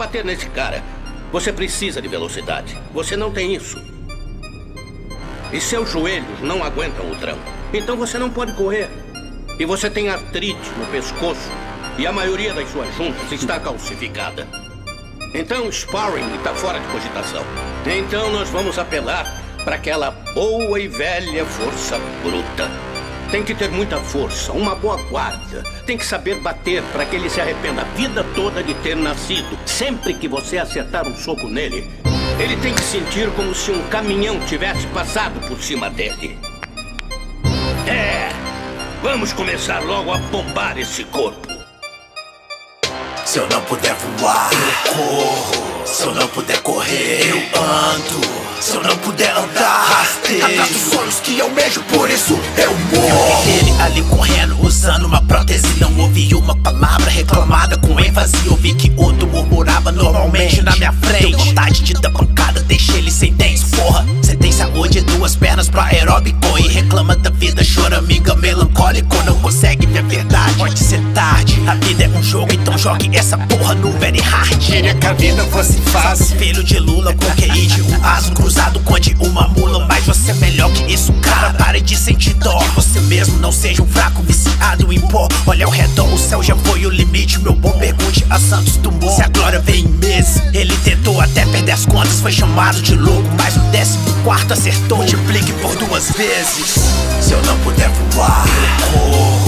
bater nesse cara, você precisa de velocidade. Você não tem isso. E seus joelhos não aguentam o tranco. Então você não pode correr. E você tem artrite no pescoço. E a maioria das suas juntas está calcificada. Então sparring está fora de cogitação. Então nós vamos apelar para aquela boa e velha força bruta. Tem que ter muita força, uma boa guarda. Tem que saber bater para que ele se arrependa a vida toda de ter nascido. Sempre que você acertar um soco nele, ele tem que sentir como se um caminhão tivesse passado por cima dele. É! Vamos começar logo a bombar esse corpo. Se eu não puder voar, eu corro. Se eu não puder correr, eu ando. Se eu não puder andar, Atrás dos sonhos que almejo, por isso eu morro. Ele ali correndo, usando uma prótese Não ouvi uma palavra reclamada com ênfase. Ouvi que outro murmurava normalmente na minha frente. Deu vontade de dar pancada, deixei ele sem dentes. Porra, cê tem saúde, duas pernas pra aeróbico. E reclama da vida, chora amiga melancólico. Não consegue ver a verdade, pode ser tarde A vida é um jogo, então jogue essa porra no very hard. Queria que a vida fosse fácil. Filho de Lula com QI de um aso cruzado com de uma mula Mas você melhor que isso, cara, pare de sentir dó. Você mesmo não seja um fraco viciado em pó. Olha ao redor, o céu já foi o limite. Meu bom pergunte a Santos Dumont. Se a glória vem em meses Ele tentou até perder as contas, foi chamado de louco Mas no décimo quarto acertou, multiplique por duas vezes Se eu não puder voar, eu corro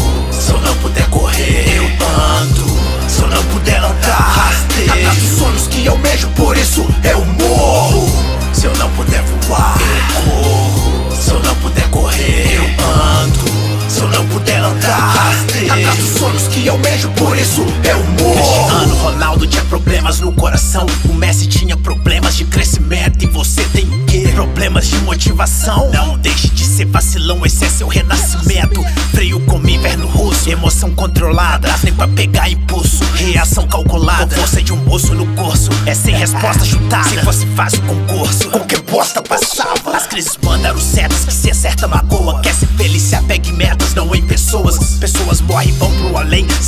rasteiro Atrás dos sonhos que almejo, por isso eu morro. Neste ano, Ronaldo tinha problemas no coração. O Messi tinha problemas de crescimento E você tem o quê? Problemas de motivação? Não deixe de ser vacilão, esse é seu renascimento. Frio como inverno russo, emoção controlada. Nem pra pegar impulso, reação calculada. Força de um moço no curso, é sem resposta chutada. Se fosse fácil o concurso, qualquer bosta passava? As crises mandaram setas que se acerta magoa. Quer ser feliz, se apegue metas, não em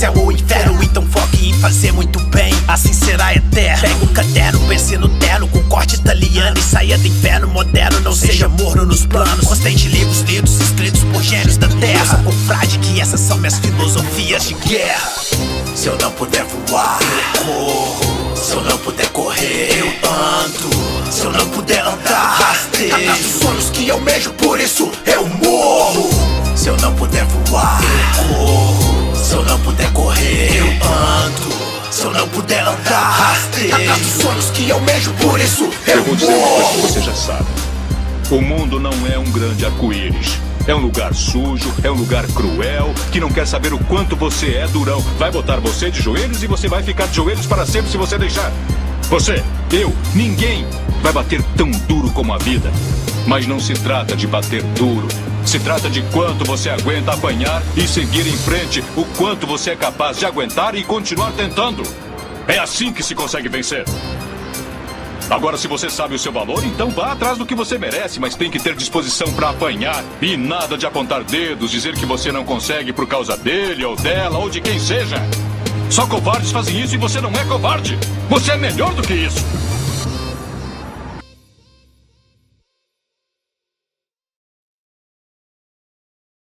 céu ou inferno Então foque em fazer muito bem, assim será eterno. Pega o caderno, pense no terno com corte italiano E saia do inferno moderno, não seja morno nos planos. Ostente livros lidos, escritos por gênios da terra. Com frade que essas são minhas filosofias de guerra. Se eu não puder voar, eu corro. Se eu não puder correr, eu ando. Se eu não puder andar, rasteiro. Atrás dos sonhos que almejo, por isso eu morro. Se eu não puder voar, dos sonhos que almejo, por isso eu Pergunte sempre coisa que você já sabe. O mundo não é um grande arco-íris. É um lugar sujo, é um lugar cruel, que não quer saber o quanto você é durão. Vai botar você de joelhos e você vai ficar de joelhos para sempre se você deixar. Você, eu, ninguém vai bater tão duro como a vida. Mas não se trata de bater duro. Se trata de quanto você aguenta apanhar e seguir em frente, o quanto você é capaz de aguentar e continuar tentando. É assim que se consegue vencer. Agora, se você sabe o seu valor, então vá atrás do que você merece, mas tem que ter disposição para apanhar. E nada de apontar dedos, dizer que você não consegue por causa dele ou dela ou de quem seja. Só covardes fazem isso e você não é covarde. Você é melhor do que isso.